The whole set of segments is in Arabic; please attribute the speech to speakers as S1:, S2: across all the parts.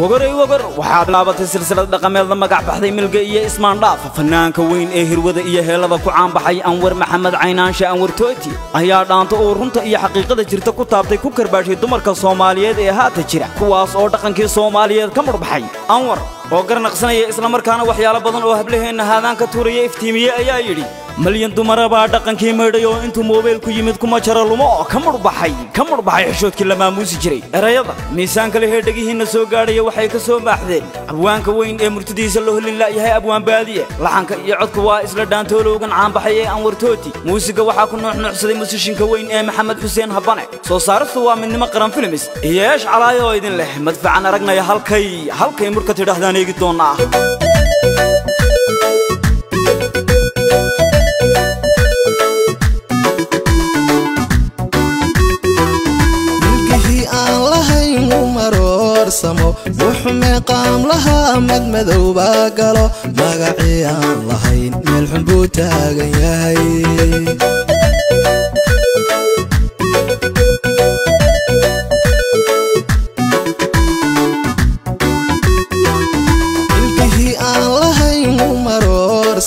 S1: wagarey wagar waxaad laabatay silsilad dhaqameedla magac baxday milga iyo ismaandhaafa fannaanka weyn ee hirwada iyo heelada ku caanbaxay anwar maxamed caynaanshe anwar tooti ayaa dhaanta uu runta iyo xaqiiqada jirta ku taabtay ku karbaashay dumarka soomaaliyeed ee haata jira kuwaas oo dhaqankii soomaaliyeed ka murbaxay anwar oo garnaqsanaya islamarkaana waxyaalo badan oo hablaheenna haadaan ka tuuraya iftiimiye ayaa yidhi مليان دمرة بعدك أن كي مرديو أنتو موبايل كوي مد كم أشرا لما كم مر بحي كم بحي شوت كلا ما موسى جري رأيضا ميسان كله هدقي هنا سو قاري وحي كسو بحذين أبوان كوين أمر تديس الله لله يهي أبوان بادية لحنك يعطك وايس لدان تولوغن عام بحي أمر توتي موسى جوا حكون نحن حسدي موسى كوين محمد حسين هبنا سو صار سوا من مقرن فيلمس إيش على يويدن له مدفعنا رجنا يا هالكي هالكي مركت رهدان يجدونا
S2: maamlaha madmadow baa galo magacii aan lahayn meelxun buu taagan yahay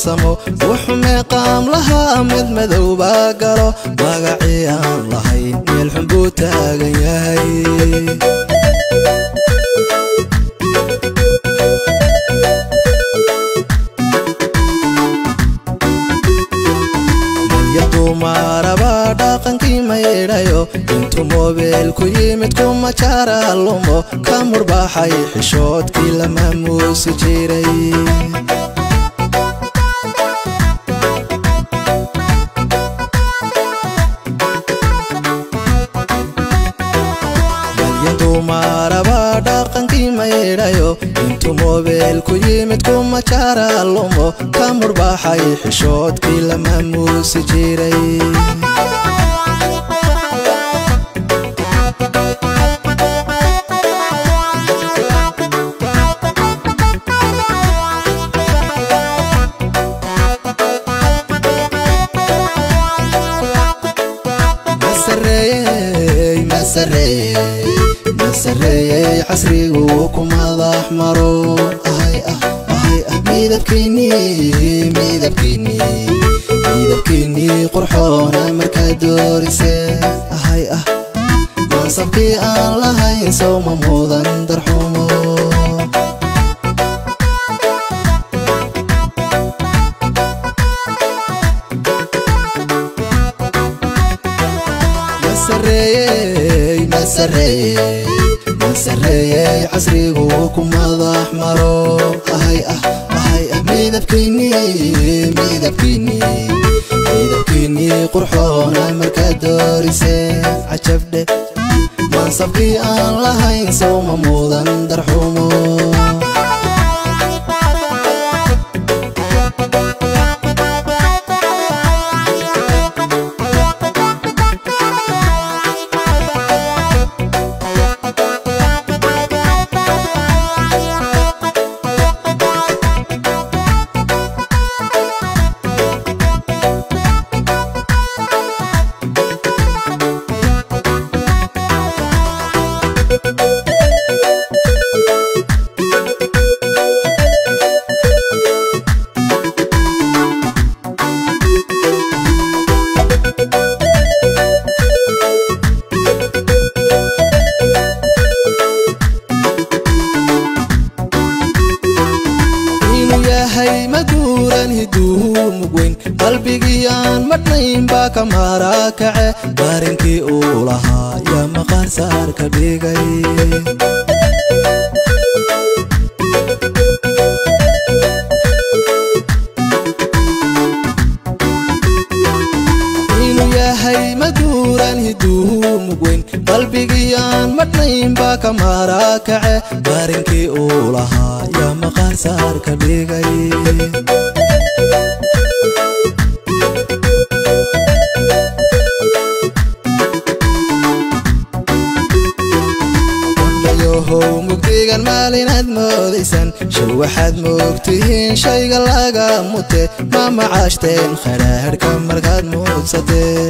S2: wuxuu meeqaam lahaa mid madow baa galo magacii aan lahayn kuma rabaa dhaqankii intu intuu moobeelku yimid kuma jara lumo ka murbaxay xishoodkii la maamuusi jiray نوبل تكون ما ترى اللومو كامور باحي حشود كل ما موس جيري سري عسري وكم هذا احمرو اهي اه اهي اه ميدا بكيني ميدا بكيني ميدا بكيني قرحونا مركا دوريسي اهي اه ما صبقي ان لهي سو ممودا درحومو سري ما سري casrigu ku madax maro midabkiini qurxoona markaa doorise cajabdhe mansabkii aan lahayn sawma mudan darxumo qalbigiyaan madhnayn baa ka maaraa kace maarinkii uu lahaa yaa maqaan saar ka dhigay qalbigiyaan madhnayn ka maaraa kace maarinkii uu lahaa yaa maqaan saar ka dhigay ow mugdigan maalinaad moodaysan show waxaad moogtihiin shayga laga mute ma macaashteen kharaahadhka markaad muugsatee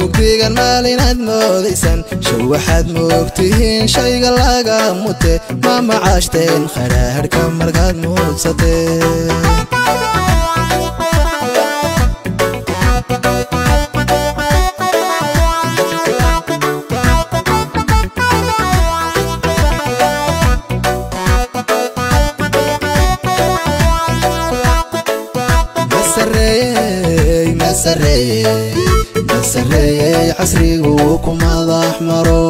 S2: mugdigan maalina وحد مكتهين شي قلقا موتي ماما عاشتين خراهر كمر قد موتصتين Hey, hey, hey. sarreeyay casrigu ku madax maro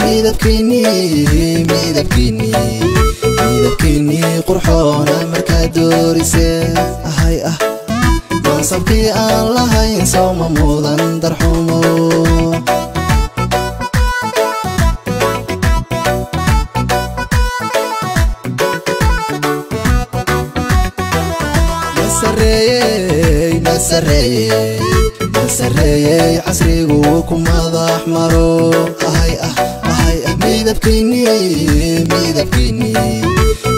S2: midabkiini qurxoona markaa doorise mansabkii aan lahayn sooma mudan darxumo ma sarreeyey sareeyey casrigu wuu ku madax maro ahay ah ahay ah midabkiini midabkiini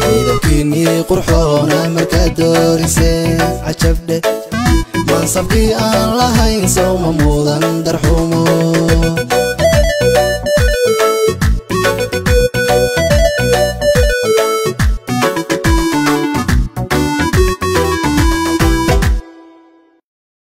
S2: midabkiini qurxoona markaa doorisee cajabdhe mansabkii aan lahayn sawma muudan darxumo